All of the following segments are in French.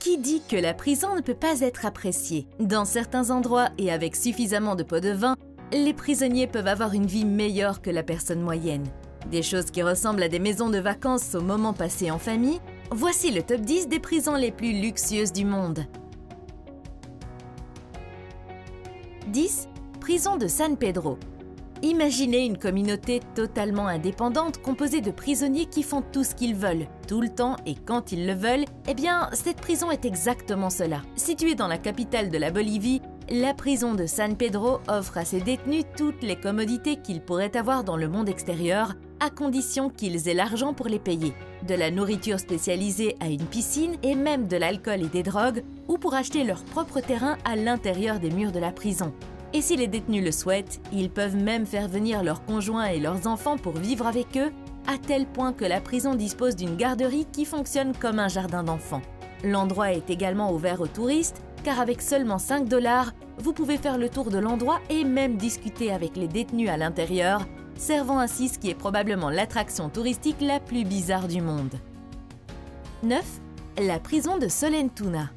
Qui dit que la prison ne peut pas être appréciée? Dans certains endroits et avec suffisamment de pots de vin, les prisonniers peuvent avoir une vie meilleure que la personne moyenne. Des choses qui ressemblent à des maisons de vacances au moment passé en famille, voici le top 10 des prisons les plus luxueuses du monde. 10. Prison de San Pedro. Imaginez une communauté totalement indépendante composée de prisonniers qui font tout ce qu'ils veulent, tout le temps et quand ils le veulent. Eh bien, cette prison est exactement cela. Située dans la capitale de la Bolivie, la prison de San Pedro offre à ses détenus toutes les commodités qu'ils pourraient avoir dans le monde extérieur, à condition qu'ils aient l'argent pour les payer. De la nourriture spécialisée à une piscine et même de l'alcool et des drogues, ou pour acheter leur propre terrain à l'intérieur des murs de la prison. Et si les détenus le souhaitent, ils peuvent même faire venir leurs conjoints et leurs enfants pour vivre avec eux, à tel point que la prison dispose d'une garderie qui fonctionne comme un jardin d'enfants. L'endroit est également ouvert aux touristes, car avec seulement 5 dollars, vous pouvez faire le tour de l'endroit et même discuter avec les détenus à l'intérieur, servant ainsi ce qui est probablement l'attraction touristique la plus bizarre du monde. 9. La prison de Solentuna.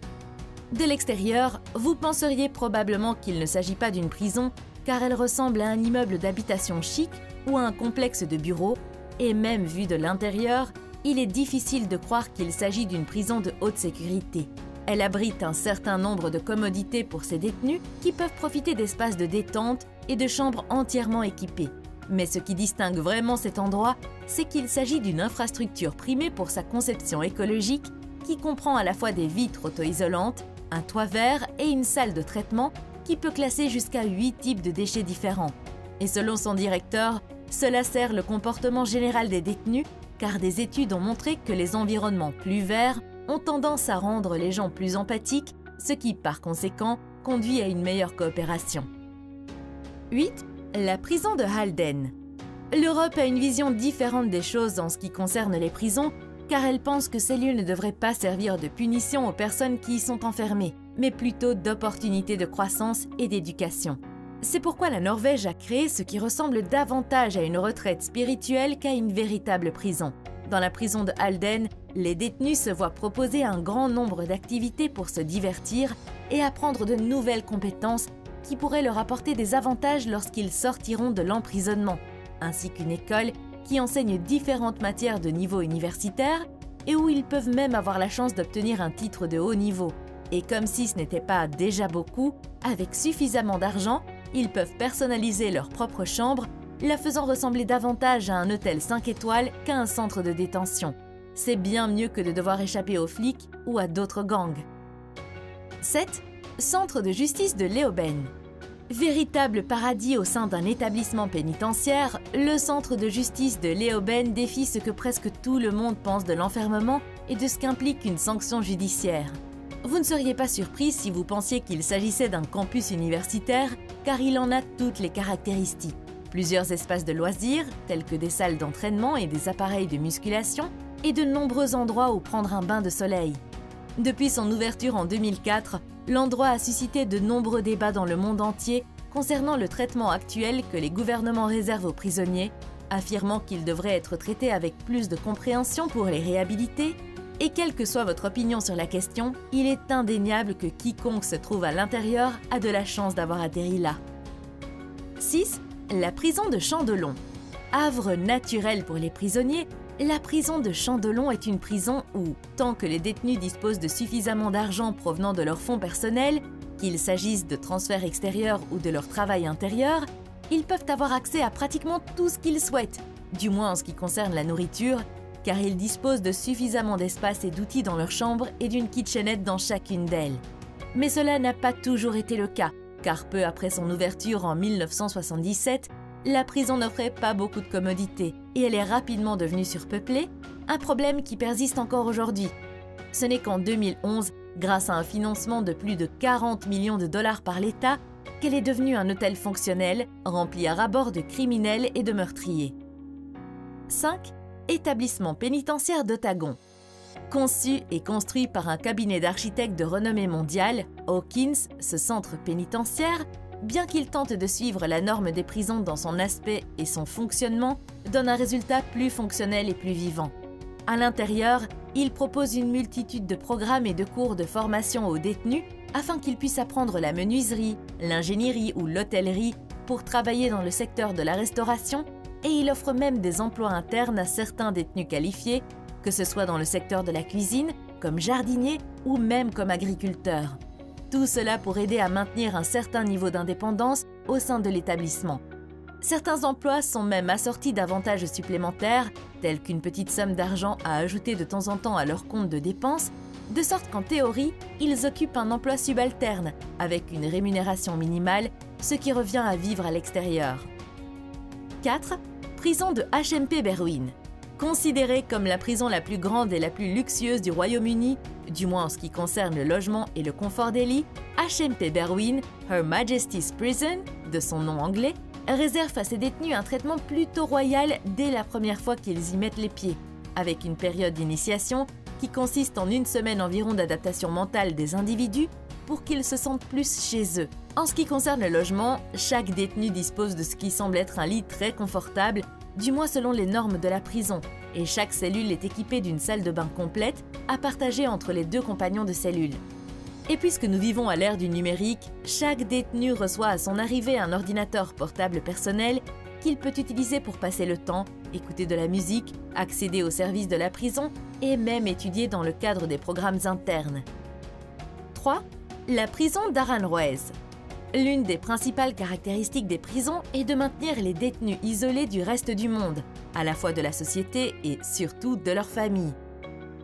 De l'extérieur, vous penseriez probablement qu'il ne s'agit pas d'une prison car elle ressemble à un immeuble d'habitation chic ou à un complexe de bureaux, et même vu de l'intérieur, il est difficile de croire qu'il s'agit d'une prison de haute sécurité. Elle abrite un certain nombre de commodités pour ses détenus qui peuvent profiter d'espaces de détente et de chambres entièrement équipées. Mais ce qui distingue vraiment cet endroit, c'est qu'il s'agit d'une infrastructure primée pour sa conception écologique qui comprend à la fois des vitres auto-isolantes, un toit vert et une salle de traitement qui peut classer jusqu'à 8 types de déchets différents. Et selon son directeur, cela sert le comportement général des détenus car des études ont montré que les environnements plus verts ont tendance à rendre les gens plus empathiques, ce qui par conséquent conduit à une meilleure coopération. 8. La prison de Halden. L'Europe a une vision différente des choses en ce qui concerne les prisons car elle pense que ces lieux ne devraient pas servir de punition aux personnes qui y sont enfermées, mais plutôt d'opportunités de croissance et d'éducation. C'est pourquoi la Norvège a créé ce qui ressemble davantage à une retraite spirituelle qu'à une véritable prison. Dans la prison de Halden, les détenus se voient proposer un grand nombre d'activités pour se divertir et apprendre de nouvelles compétences qui pourraient leur apporter des avantages lorsqu'ils sortiront de l'emprisonnement, ainsi qu'une école qui enseignent différentes matières de niveau universitaire et où ils peuvent même avoir la chance d'obtenir un titre de haut niveau. Et comme si ce n'était pas déjà beaucoup, avec suffisamment d'argent, ils peuvent personnaliser leur propre chambre, la faisant ressembler davantage à un hôtel 5 étoiles qu'à un centre de détention. C'est bien mieux que de devoir échapper aux flics ou à d'autres gangs. 7. Centre de justice de Léoben. Véritable paradis au sein d'un établissement pénitentiaire, le centre de justice de Léoben défie ce que presque tout le monde pense de l'enfermement et de ce qu'implique une sanction judiciaire. Vous ne seriez pas surpris si vous pensiez qu'il s'agissait d'un campus universitaire, car il en a toutes les caractéristiques. Plusieurs espaces de loisirs, tels que des salles d'entraînement et des appareils de musculation, et de nombreux endroits où prendre un bain de soleil. Depuis son ouverture en 2004, l'endroit a suscité de nombreux débats dans le monde entier concernant le traitement actuel que les gouvernements réservent aux prisonniers, affirmant qu'ils devraient être traités avec plus de compréhension pour les réhabiliter. Et quelle que soit votre opinion sur la question, il est indéniable que quiconque se trouve à l'intérieur a de la chance d'avoir atterri là. 6. La prison de Chandelon. Havre naturel pour les prisonniers, la prison de Chandelon est une prison où, tant que les détenus disposent de suffisamment d'argent provenant de leurs fonds personnels, qu'il s'agisse de transferts extérieurs ou de leur travail intérieur, ils peuvent avoir accès à pratiquement tout ce qu'ils souhaitent, du moins en ce qui concerne la nourriture, car ils disposent de suffisamment d'espace et d'outils dans leur chambre et d'une kitchenette dans chacune d'elles. Mais cela n'a pas toujours été le cas, car peu après son ouverture en 1977, la prison n'offrait pas beaucoup de commodités et elle est rapidement devenue surpeuplée, un problème qui persiste encore aujourd'hui. Ce n'est qu'en 2011, grâce à un financement de plus de 40 millions de dollars par l'État, qu'elle est devenue un hôtel fonctionnel rempli à rabord de criminels et de meurtriers. 5. Établissement pénitentiaire d'Otagon. Conçu et construit par un cabinet d'architectes de renommée mondiale, Hawkins, ce centre pénitentiaire, bien qu'il tente de suivre la norme des prisons dans son aspect et son fonctionnement, donne un résultat plus fonctionnel et plus vivant. À l'intérieur, il propose une multitude de programmes et de cours de formation aux détenus afin qu'ils puissent apprendre la menuiserie, l'ingénierie ou l'hôtellerie pour travailler dans le secteur de la restauration et il offre même des emplois internes à certains détenus qualifiés, que ce soit dans le secteur de la cuisine, comme jardinier ou même comme agriculteur. Tout cela pour aider à maintenir un certain niveau d'indépendance au sein de l'établissement. Certains emplois sont même assortis d'avantages supplémentaires, tels qu'une petite somme d'argent à ajouter de temps en temps à leur compte de dépenses, de sorte qu'en théorie, ils occupent un emploi subalterne, avec une rémunération minimale, ce qui revient à vivre à l'extérieur. 4. Prison de HMP Berwyn. Considérée comme la prison la plus grande et la plus luxueuse du Royaume-Uni, du moins en ce qui concerne le logement et le confort des lits, HMP Berwyn, Her Majesty's Prison, de son nom anglais, réserve à ses détenus un traitement plutôt royal dès la première fois qu'ils y mettent les pieds, avec une période d'initiation qui consiste en une semaine environ d'adaptation mentale des individus pour qu'ils se sentent plus chez eux. En ce qui concerne le logement, chaque détenu dispose de ce qui semble être un lit très confortable, du moins selon les normes de la prison, et chaque cellule est équipée d'une salle de bain complète à partager entre les deux compagnons de cellule. Et puisque nous vivons à l'ère du numérique, chaque détenu reçoit à son arrivée un ordinateur portable personnel qu'il peut utiliser pour passer le temps, écouter de la musique, accéder aux services de la prison et même étudier dans le cadre des programmes internes. 3. La prison d'Aranjuez. L'une des principales caractéristiques des prisons est de maintenir les détenus isolés du reste du monde, à la fois de la société et surtout de leur famille.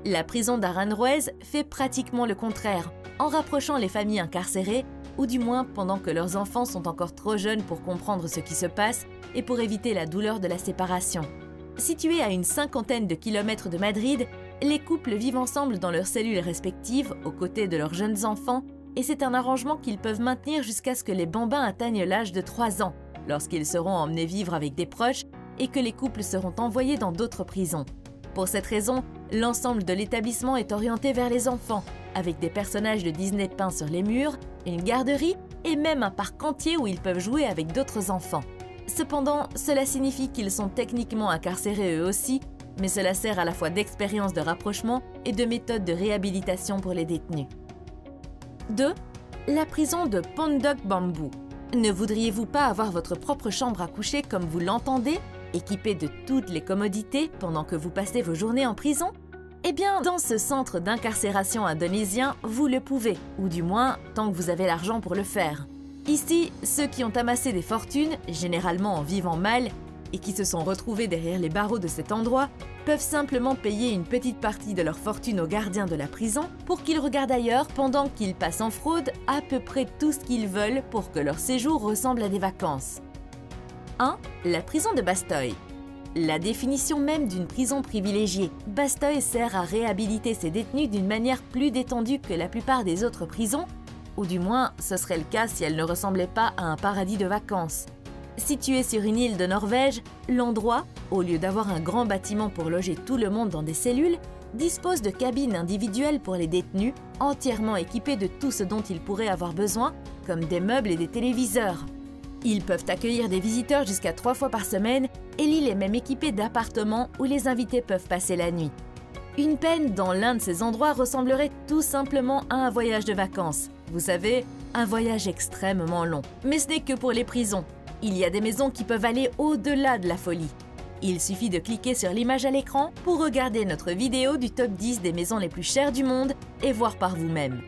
La prison d'Aranjuez fait pratiquement le contraire, en rapprochant les familles incarcérées, ou du moins pendant que leurs enfants sont encore trop jeunes pour comprendre ce qui se passe et pour éviter la douleur de la séparation. Située à une cinquantaine de kilomètres de Madrid, les couples vivent ensemble dans leurs cellules respectives aux côtés de leurs jeunes enfants et c'est un arrangement qu'ils peuvent maintenir jusqu'à ce que les bambins atteignent l'âge de 3 ans, lorsqu'ils seront emmenés vivre avec des proches et que les couples seront envoyés dans d'autres prisons. Pour cette raison, l'ensemble de l'établissement est orienté vers les enfants, avec des personnages de Disney peints sur les murs, une garderie et même un parc entier où ils peuvent jouer avec d'autres enfants. Cependant, cela signifie qu'ils sont techniquement incarcérés eux aussi, mais cela sert à la fois d'expérience de rapprochement et de méthode de réhabilitation pour les détenus. 2. La prison de Pondok Bamboo. Ne voudriez-vous pas avoir votre propre chambre à coucher comme vous l'entendez, équipée de toutes les commodités pendant que vous passez vos journées en prison? Eh bien, dans ce centre d'incarcération indonésien, vous le pouvez, ou du moins tant que vous avez l'argent pour le faire. Ici, ceux qui ont amassé des fortunes, généralement en vivant mal, et qui se sont retrouvés derrière les barreaux de cet endroit, peuvent simplement payer une petite partie de leur fortune aux gardiens de la prison pour qu'ils regardent ailleurs pendant qu'ils passent en fraude à peu près tout ce qu'ils veulent pour que leur séjour ressemble à des vacances. 1. La prison de Bastoy. La définition même d'une prison privilégiée, Bastoy sert à réhabiliter ses détenus d'une manière plus détendue que la plupart des autres prisons, ou du moins ce serait le cas si elle ne ressemblait pas à un paradis de vacances. Situé sur une île de Norvège, l'endroit, au lieu d'avoir un grand bâtiment pour loger tout le monde dans des cellules, dispose de cabines individuelles pour les détenus, entièrement équipées de tout ce dont ils pourraient avoir besoin, comme des meubles et des téléviseurs. Ils peuvent accueillir des visiteurs jusqu'à trois fois par semaine et l'île est même équipée d'appartements où les invités peuvent passer la nuit. Une peine dans l'un de ces endroits ressemblerait tout simplement à un voyage de vacances. Vous savez, un voyage extrêmement long. Mais ce n'est que pour les prisons. Il y a des maisons qui peuvent aller au-delà de la folie. Il suffit de cliquer sur l'image à l'écran pour regarder notre vidéo du top 10 des maisons les plus chères du monde et voir par vous-même.